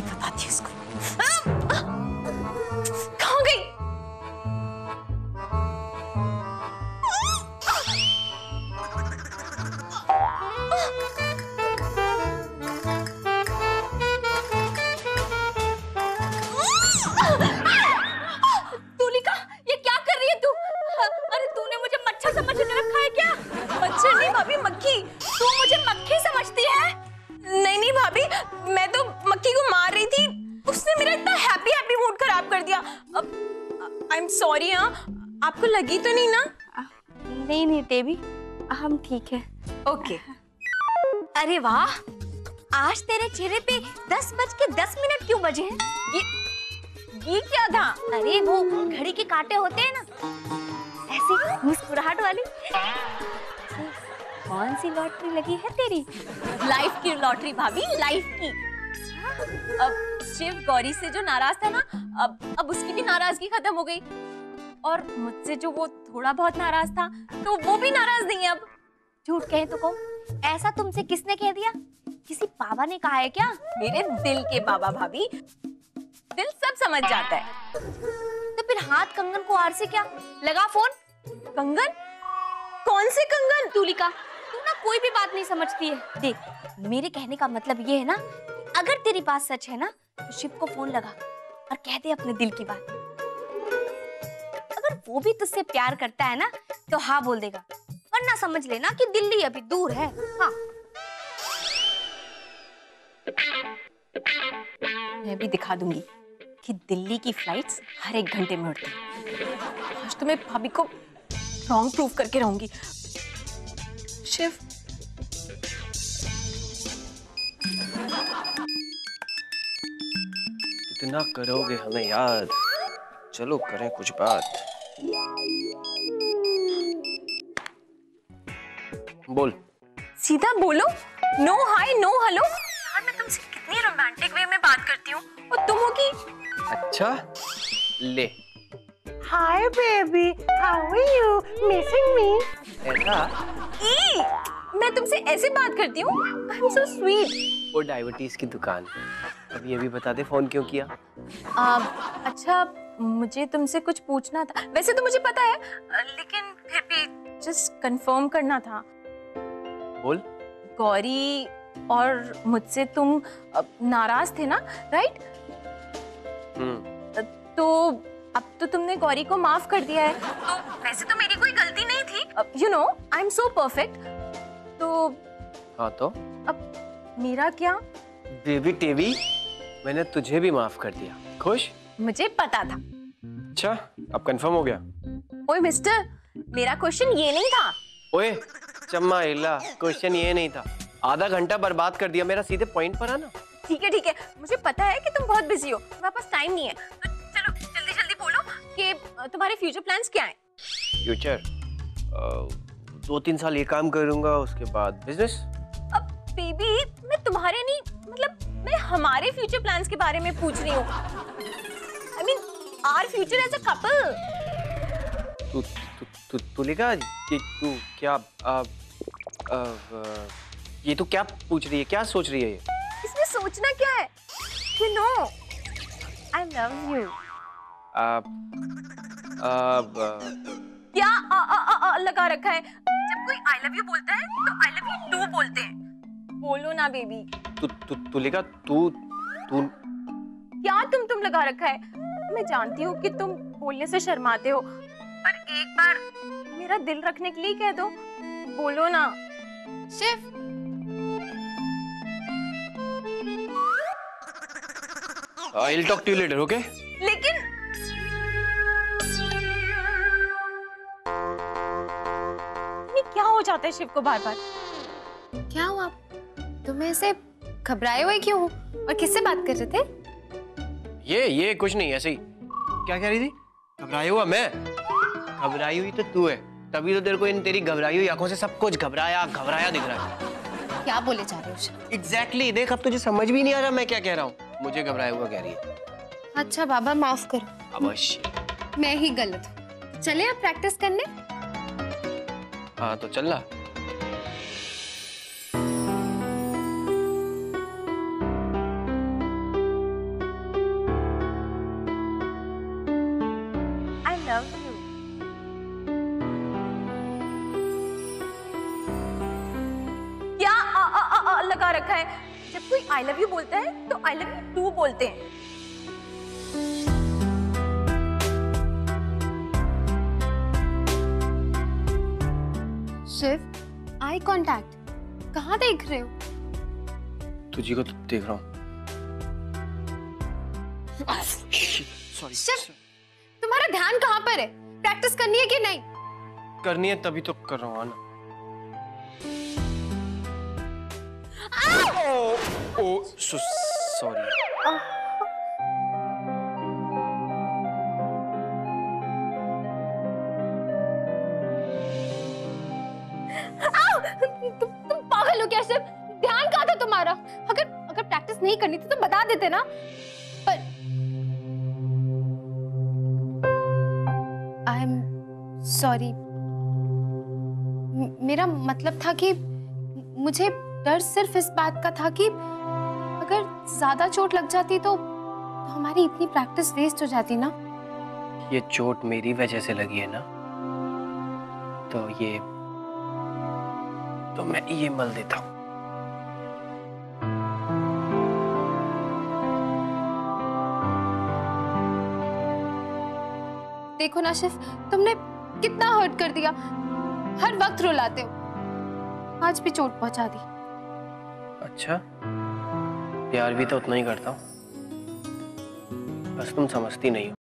अभी बताती हूँ उसको आ, अब आई एम सॉरी हाँ? आपको लगी तो नहीं ना? नहीं नहीं देवी। हम ठीक है। ओके अरे वाह! आज तेरे चेहरे पे दस बज के दस मिनट क्यों बजे हैं? ये ये क्या था? अरे वो घड़ी के कांटे होते हैं ना? ऐसी मुस्कुराहट वाली। कौन सी लॉटरी लगी है तेरी? लाइफ की लॉटरी भाभी लाइफ की। अब शिव गौरी से जो नाराज़ था ना अब अब उसकी भी नाराज़गी खत्म हो गई। और मुझसे जो वो थोड़ा बहुत नाराज़ था तो वो भी नाराज़ नहीं है अब। झूठ कहे तो कहो, ऐसा तुमसे किसने कह दिया? किसी बाबा ने कहा है क्या? मेरे दिल के बाबा भाभी, दिल सब समझ जाता है। तो फिर हाथ कंगन को आर से क्या? लगा फ़ोन? कंगन? कौन से कंगन? तुलिका तू ना कोई भी बात नहीं समझती है। देख, मेरे कहने का मतलब ये है ना, अगर तेरी बात सच है ना तो शिव को फ़ोन लगा। और कह दे अपने दिल की बात। अगर वो भी तुझसे प्यार करता है ना तो हाँ बोल देगा। वरना समझ लेना कि दिल्ली अभी दूर है। हाँ। मैं भी दिखा दूँगी कि दिल्ली की फ्लाइट्स हर एक घंटे में उड़ती। आज तो मैं भाभी को रॉन्ग प्रूफ करके रहूँगी। शिव कितना करोगे हमें याद। चलो करें कुछ बात। बोल। सीधा बोलो। No hi no hello. यार मैं तुमसे कितनी रोमांटिक वे में बात करती हूँ। और तुम हो कि अच्छा ले। Hi, baby. How are you? Missing me? ऐसा? ई मैं तुमसे ऐसे बात करती हूँ। आई एम सो स्वीट वो डायबिटीज़ की दुकान अब ये भी बता दे फ़ोन क्यों किया? आ, अच्छा मुझे तुमसे कुछ पूछना था। वैसे तो मुझे पता है लेकिन फिर भी जस्ट कंफर्म करना था। बोल। गौरी और मुझसे तुम नाराज़ थे ना राइट हम्म। तो अब तो तुमने गौरी को माफ़ कर दिया है। तो वैसे तो मेरी कोई गलती नहीं थी। You know I am so perfect तो हाँ तो? अब मेरा क्या? बेबी टेवी? मैंने तुझे भी माफ़ कर दिया। खुश? मुझे पता था। अच्छा अब कंफर्म हो गया। ओए मिस्टर मेरा क्वेश्चन ये नहीं था। ओए चम्मा इल्ला क्वेश्चन ये नहीं था। आधा घंटा बर्बाद कर दिया मेरा सीधे पॉइंट पर आना ठीक है ठीक है। मुझे पता है कि तुम बहुत बिज़ी हो तुम्हारे पास टाइम नहीं है। तो चलो जल्दी जल्दी बोलो कि तुम्हारे फ्यूचर प्लान्स क्या हैं? फ्यूचर दो तीन साल ये काम करूँगा उसके बाद बिज़नेस अब बेबी मैं तुम्हारे नहीं मतलब मैं हमारे फ्यूचर प्लान्स के बारे में पूछ रही हूँ। I mean our future as a couple तू तू तू तू लिखा ये तू क्या आ, आ, आ, ये तू क्या पूछ रही है? क्या सोच रही है ये? इसमें सोचना क्या है? You know I love you क्या आ, आ, आ, आ, लगा रखा है? जब कोई आई लव यू बोलता है तो आई लव यू टू बोलते हैं। बोलो ना बेबी। तू तू तू लिखा तू तू। क्या तुम तुम लगा रखा है? मैं जानती हूँ कि तुम बोलने से शर्माते हो पर एक बार मेरा दिल रखने के लिए कह दो। बोलो ना। Shiv. I will talk to you later okay लेकिन ये क्या हो जाता है शिव को बार बार क्या हुआ? तुम ऐसे घबराए हुए क्यों हो? और किससे बात कर रहे थे? ये ये कुछ नहीं ऐसे ही। क्या कह रही थी? घबराई हुआ मैं? घबराई हुई तो तू है। तभी तो तेरे को इन तेरी घबराई हुई आँखों से सब कुछ घबराया घबराया दिख रहा है। क्या बोले जा रहे हो एग्जैक्टली exactly, देख अब तुझे समझ भी नहीं आ रहा मैं क्या कह रहा हूँ। मुझे घबराया हुआ कह रही है। अच्छा बाबा माफ़ करो। अवश्य। मैं ही गलत हूँ। चले आप प्रैक्टिस करने? हाँ तो चल रहा है। जब कोई आई लव यू बोलता है तो आई लव यू टू बोलते हैं। शिव आई कांटेक्ट कहाँ देख रहे हो? तुझी को तो देख रहा हूँ। सॉरी शिव तुम्हारा ध्यान कहाँ पर है? प्रैक्टिस करनी है कि नहीं? करनी है तभी तो कर रहा हूँ आना। ओ सॉरी तुम तुम पागल हो क्या ध्यान कहाँ था तुम्हारा? अगर अगर प्रैक्टिस नहीं करनी थी तो बता देते ना। पर आई एम सॉरी मेरा मतलब था कि मुझे डर सिर्फ़ इस बात का था कि अगर ज़्यादा चोट लग जाती तो, तो हमारी इतनी प्रैक्टिस वेस्ट हो जाती ना। ये चोट मेरी वजह से लगी है ना? तो ये तो मैं ये मल देता हूँ। देखो ना शिफ तुमने कितना हर्ट कर दिया। हर वक्त रुलाते हो। आज भी चोट पहुँचा दी। अच्छा? प्यार भी तो उतना ही करता हूँ। बस तुम समझती नहीं हो।